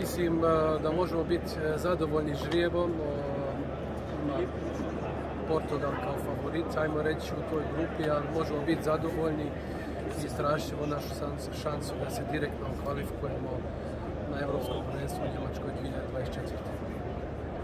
mislim e, da možemo biti e, zadovoljni žrijebom. E, Portugal kao favorit, ajmo reći u toj grupi, ali možemo biti zadovoljni i istražimo našu šansu da se direktno kvalifikujemo na Europsko prvenstvo